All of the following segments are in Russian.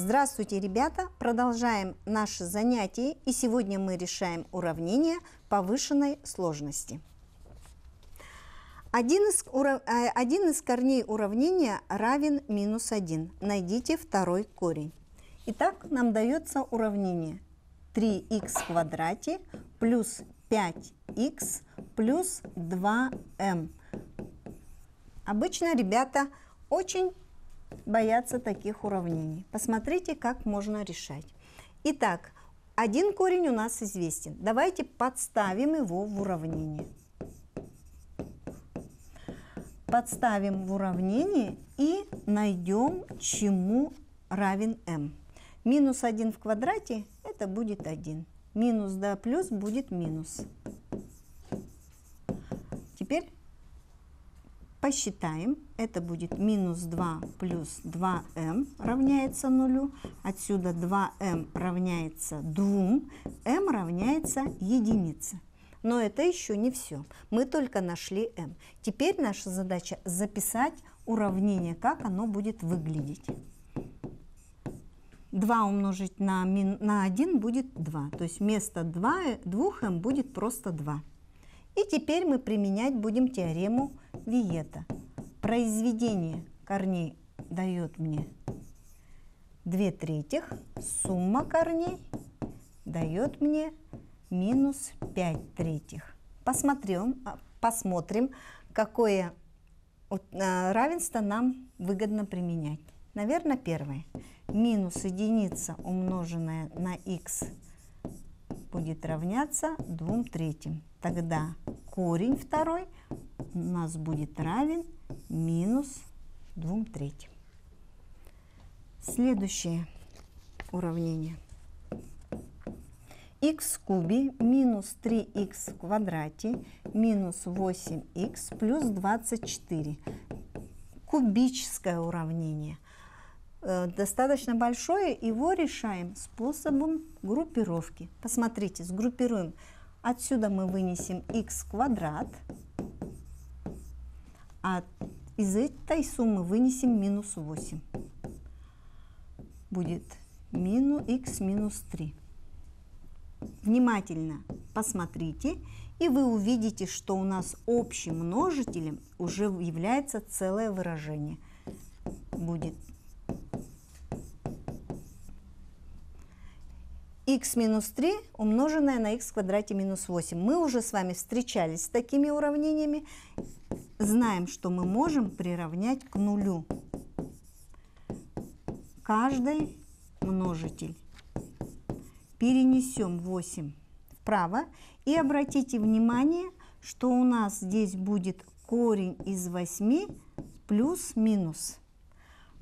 Здравствуйте, ребята! Продолжаем наше занятие, и сегодня мы решаем уравнение повышенной сложности. Один из, урав... Э, один из корней уравнения равен минус 1. Найдите второй корень. Итак, нам дается уравнение 3х в квадрате плюс 5х плюс 2m. Обычно ребята очень боятся таких уравнений. Посмотрите, как можно решать. Итак, один корень у нас известен. Давайте подставим его в уравнение. Подставим в уравнение и найдем, чему равен m. Минус 1 в квадрате – это будет 1. Минус да плюс будет минус. Теперь Посчитаем. Это будет минус 2 плюс 2m равняется нулю. Отсюда 2m равняется 2, m равняется единице. Но это еще не все. Мы только нашли m. Теперь наша задача записать уравнение, как оно будет выглядеть. 2 умножить на, на 1 будет 2. То есть вместо 2, 2m будет просто 2. И теперь мы применять будем теорему Виета. Произведение корней дает мне 2 третьих, сумма корней дает мне минус 5 третьих. Посмотрим, а, посмотрим, какое а, равенство нам выгодно применять. Наверное, первое. Минус единица, умноженная на х, будет равняться 2 третьим. Тогда корень второй у нас будет равен минус 2 третьим. Следующее уравнение. х в кубе минус 3х в квадрате минус 8х плюс 24. Кубическое уравнение. Э, достаточно большое, его решаем способом группировки. Посмотрите, сгруппируем. Отсюда мы вынесем х квадрат а из этой суммы вынесем минус 8. Будет минус х минус 3. Внимательно посмотрите, и вы увидите, что у нас общим множителем уже является целое выражение. Будет х минус 3 умноженное на х в квадрате минус 8. Мы уже с вами встречались с такими уравнениями. Знаем, что мы можем приравнять к нулю каждый множитель. Перенесем 8 вправо и обратите внимание, что у нас здесь будет корень из 8 плюс-минус.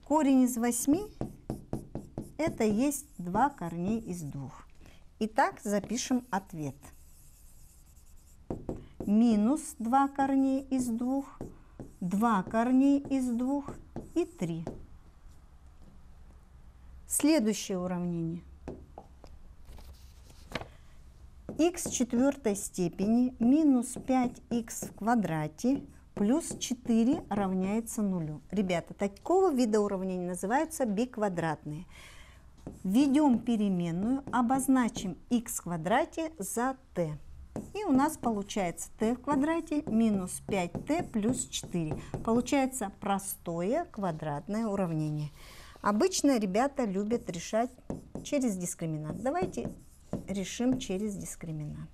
Корень из 8 это есть 2 корней из 2. Итак, запишем ответ. Минус 2 корней из 2, 2 корней из 2 и 3. Следующее уравнение. х четвертой степени минус 5х в квадрате плюс 4 равняется нулю. Ребята, такого вида уравнений называются биквадратные. Введем переменную, обозначим х в квадрате за t. И у нас получается t в квадрате минус 5t плюс 4. Получается простое квадратное уравнение. Обычно ребята любят решать через дискриминант. Давайте решим через дискриминант.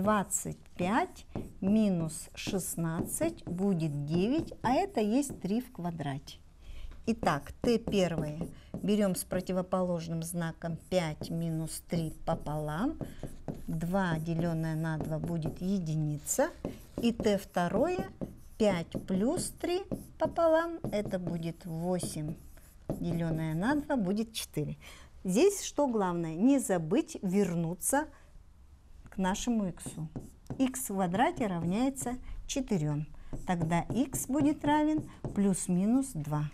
25 минус 16 будет 9, а это есть 3 в квадрате. Итак, t первое берем с противоположным знаком 5 минус 3 пополам. 2 деленное на 2 будет единица. И t второе 5 плюс 3 пополам, это будет 8 деленное на 2 будет 4. Здесь что главное? Не забыть вернуться к нашему x. x в квадрате равняется 4. Тогда x будет равен плюс-минус 2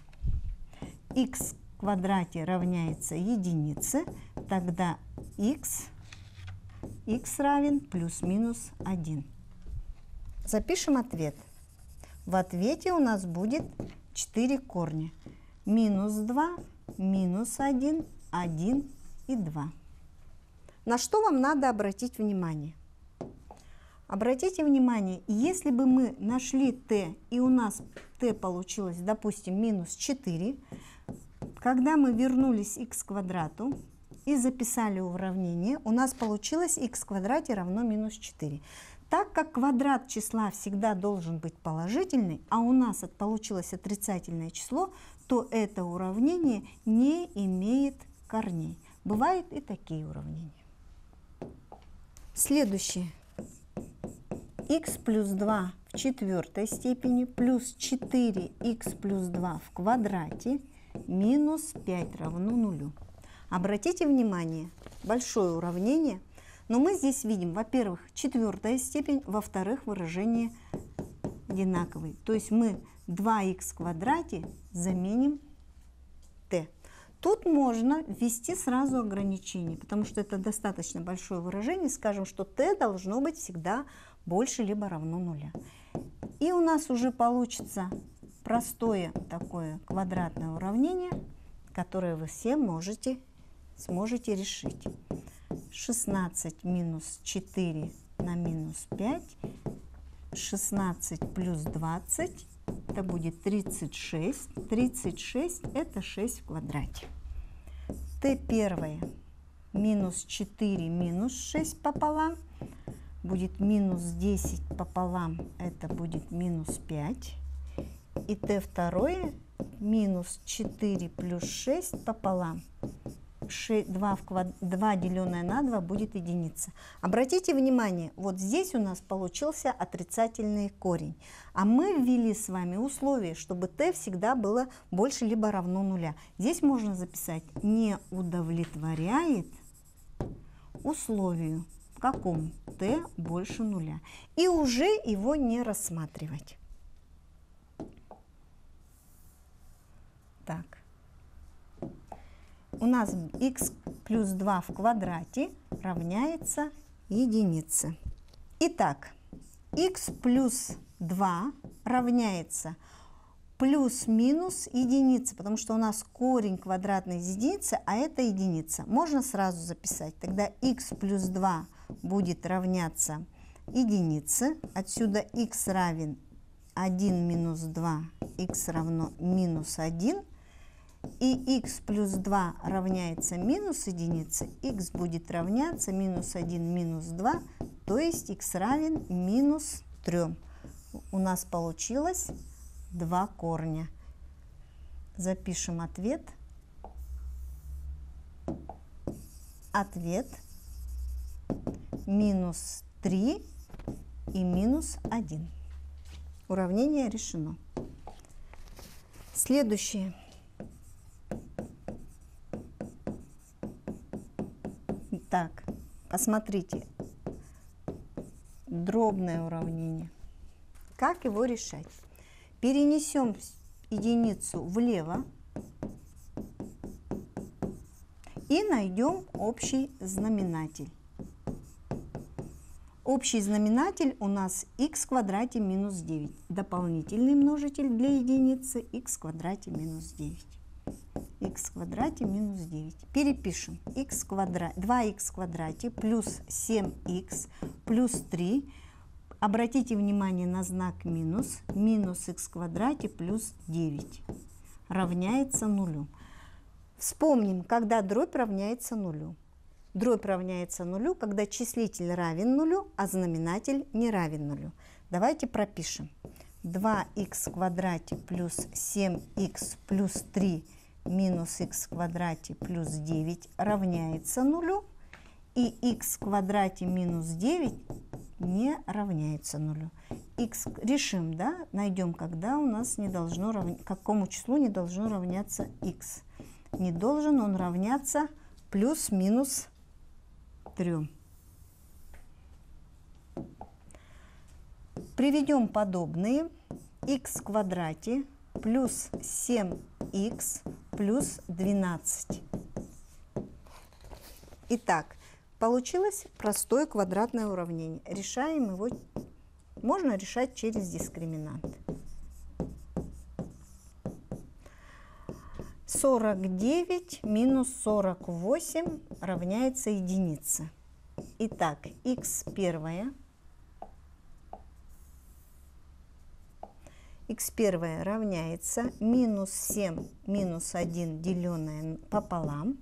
x в квадрате равняется единице, тогда x, x равен плюс-минус 1. Запишем ответ. В ответе у нас будет 4 корня. минус 2, минус 1, 1 и 2. На что вам надо обратить внимание? Обратите внимание, если бы мы нашли t, и у нас t получилось, допустим, минус 4, когда мы вернулись x квадрату и записали уравнение, у нас получилось x квадрате равно минус 4. Так как квадрат числа всегда должен быть положительный, а у нас получилось отрицательное число, то это уравнение не имеет корней. Бывают и такие уравнения. Следующее x плюс 2 в четвертой степени плюс 4x плюс 2 в квадрате минус 5 равно нулю. Обратите внимание, большое уравнение, но мы здесь видим, во-первых, четвертая степень, во-вторых, выражение одинаковый. То есть мы 2х в квадрате заменим t. Тут можно ввести сразу ограничение, потому что это достаточно большое выражение. Скажем, что t должно быть всегда больше либо равно нуля. И у нас уже получится простое такое квадратное уравнение, которое вы все можете, сможете решить. 16 минус 4 на минус 5, 16 плюс 20, это будет 36. 36 это 6 в квадрате. Т первое минус 4 минус 6 пополам будет минус 10 пополам, это будет минус 5. И t второе минус 4 плюс 6 пополам. 6, 2, в квад... 2 деленное на 2 будет единица. Обратите внимание, вот здесь у нас получился отрицательный корень. А мы ввели с вами условие, чтобы t всегда было больше либо равно нуля. Здесь можно записать не удовлетворяет условию какому t больше нуля. И уже его не рассматривать. Так. У нас x плюс 2 в квадрате равняется единице. Итак, x плюс 2 равняется плюс-минус единица, потому что у нас корень квадратной единицы, а это единица. Можно сразу записать. Тогда x плюс 2 будет равняться единице. Отсюда x равен 1 минус 2, x равно минус 1. И x плюс 2 равняется минус единице, x будет равняться минус 1 минус 2, то есть x равен минус 3. У нас получилось два корня. Запишем ответ. Ответ – минус 3 и минус 1. Уравнение решено. Следующее. Так, посмотрите. Дробное уравнение. Как его решать? Перенесем единицу влево и найдем общий знаменатель. Общий знаменатель у нас x в квадрате минус 9. Дополнительный множитель для единицы x в квадрате минус 9. x в квадрате минус 9. Перепишем. x квадрат, 2x в квадрате плюс 7x плюс 3. Обратите внимание на знак минус. Минус x в квадрате плюс 9 равняется нулю. Вспомним, когда дробь равняется нулю. Дробь равняется нулю, когда числитель равен нулю, а знаменатель не равен нулю. Давайте пропишем. 2х в квадрате плюс 7х плюс 3 минус х в квадрате плюс 9 равняется нулю. И х в квадрате минус 9 не равняется нулю. Х решим, да, найдем, когда у нас не должно равня... какому числу не должно равняться х. Не должен он равняться плюс-минус 3. Приведем подобные. х в квадрате плюс 7х плюс 12. Итак, получилось простое квадратное уравнение. Решаем его, можно решать через дискриминант. 49 минус 48 равняется единице. Итак, x первое. x первое равняется минус 7 минус 1 деленное пополам.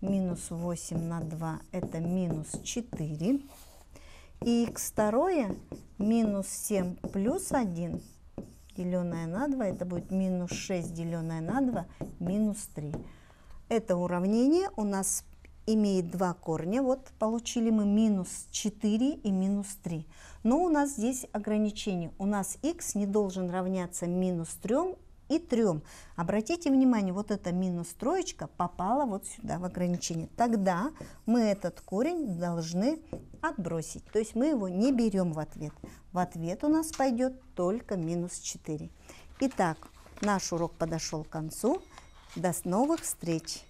Минус 8 на 2 это минус 4. И x второе минус 7 плюс 1 деленное на 2, это будет минус 6 деленное на 2, минус 3. Это уравнение у нас имеет два корня. Вот получили мы минус 4 и минус 3. Но у нас здесь ограничение. У нас x не должен равняться минус 3 и 3. Обратите внимание, вот эта минус троечка попала вот сюда в ограничение. Тогда мы этот корень должны отбросить. То есть мы его не берем в ответ. В ответ у нас пойдет только минус 4. Итак, наш урок подошел к концу. До новых встреч!